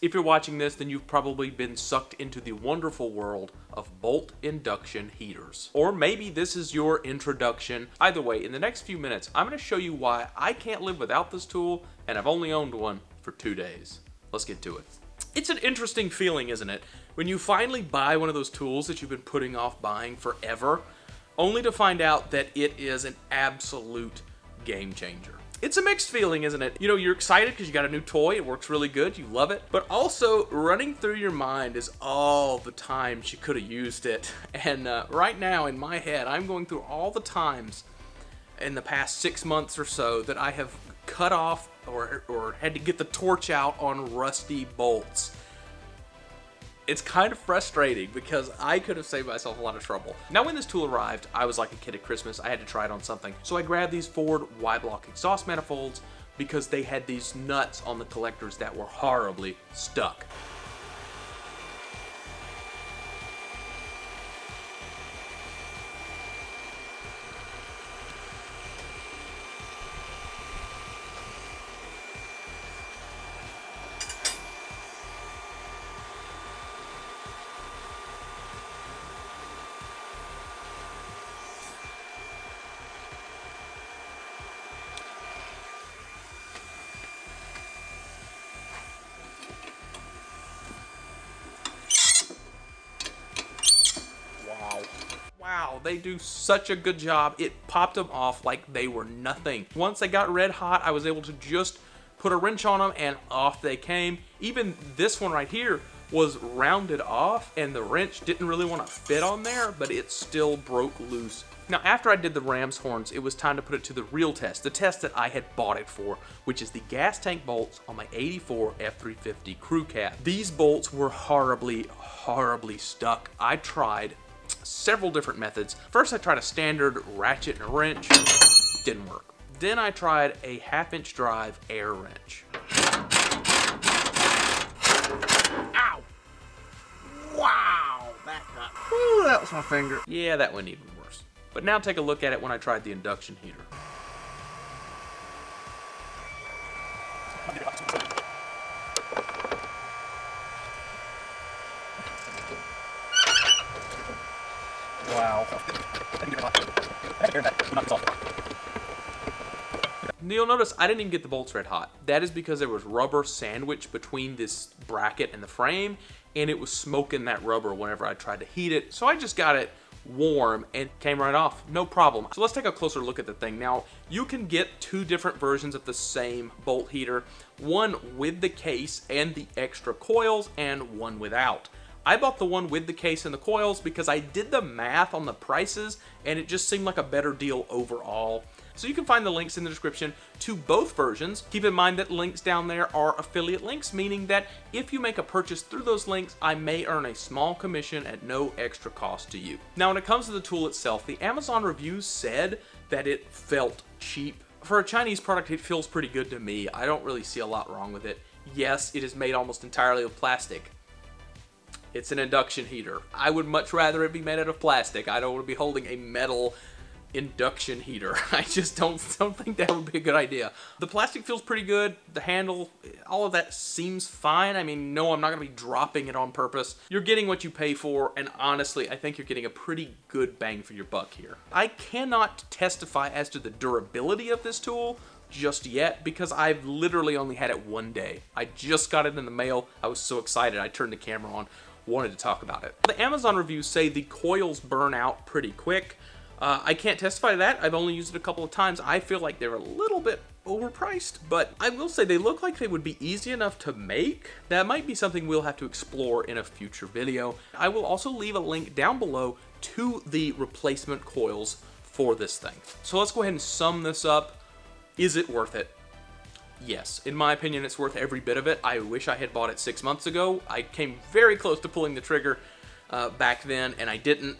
If you're watching this, then you've probably been sucked into the wonderful world of bolt induction heaters. Or maybe this is your introduction. Either way, in the next few minutes, I'm gonna show you why I can't live without this tool, and I've only owned one for two days. Let's get to it. It's an interesting feeling, isn't it? When you finally buy one of those tools that you've been putting off buying forever, only to find out that it is an absolute game changer it's a mixed feeling, isn't it? You know, you're excited because you got a new toy, it works really good, you love it, but also running through your mind is all the times you could have used it. And uh, right now in my head, I'm going through all the times in the past six months or so that I have cut off or, or had to get the torch out on rusty bolts it's kind of frustrating because I could have saved myself a lot of trouble. Now when this tool arrived, I was like a kid at Christmas. I had to try it on something. So I grabbed these Ford Y-block exhaust manifolds because they had these nuts on the collectors that were horribly stuck. They do such a good job. It popped them off like they were nothing. Once they got red hot, I was able to just put a wrench on them and off they came. Even this one right here was rounded off and the wrench didn't really want to fit on there, but it still broke loose. Now, after I did the ram's horns, it was time to put it to the real test, the test that I had bought it for, which is the gas tank bolts on my 84 F350 crew cab. These bolts were horribly, horribly stuck. I tried several different methods. First, I tried a standard ratchet and wrench, didn't work. Then I tried a half inch drive air wrench. Ow! Wow, that got, ooh, that was my finger. Yeah, that went even worse. But now take a look at it when I tried the induction heater. Wow. You'll notice I didn't even get the bolts red hot. That is because there was rubber sandwiched between this bracket and the frame, and it was smoking that rubber whenever I tried to heat it. So I just got it warm and came right off, no problem. So let's take a closer look at the thing. Now, you can get two different versions of the same bolt heater, one with the case and the extra coils, and one without. I bought the one with the case and the coils because I did the math on the prices and it just seemed like a better deal overall. So you can find the links in the description to both versions. Keep in mind that links down there are affiliate links, meaning that if you make a purchase through those links, I may earn a small commission at no extra cost to you. Now, when it comes to the tool itself, the Amazon reviews said that it felt cheap. For a Chinese product, it feels pretty good to me. I don't really see a lot wrong with it. Yes, it is made almost entirely of plastic, it's an induction heater. I would much rather it be made out of plastic. I don't want to be holding a metal induction heater. I just don't don't think that would be a good idea. The plastic feels pretty good. The handle, all of that seems fine. I mean, no, I'm not going to be dropping it on purpose. You're getting what you pay for, and honestly, I think you're getting a pretty good bang for your buck here. I cannot testify as to the durability of this tool, just yet because I've literally only had it one day. I just got it in the mail. I was so excited I turned the camera on wanted to talk about it. The Amazon reviews say the coils burn out pretty quick. Uh, I can't testify to that. I've only used it a couple of times. I feel like they're a little bit overpriced, but I will say they look like they would be easy enough to make. That might be something we'll have to explore in a future video. I will also leave a link down below to the replacement coils for this thing. So let's go ahead and sum this up. Is it worth it? Yes, in my opinion, it's worth every bit of it. I wish I had bought it six months ago. I came very close to pulling the trigger uh, back then, and I didn't.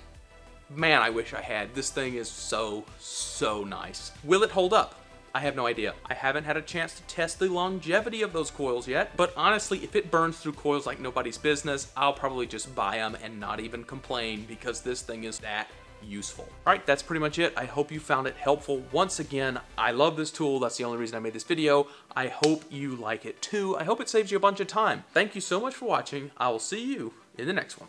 Man, I wish I had. This thing is so, so nice. Will it hold up? I have no idea. I haven't had a chance to test the longevity of those coils yet, but honestly, if it burns through coils like nobody's business, I'll probably just buy them and not even complain because this thing is that useful. All right, that's pretty much it. I hope you found it helpful. Once again, I love this tool. That's the only reason I made this video. I hope you like it too. I hope it saves you a bunch of time. Thank you so much for watching. I will see you in the next one.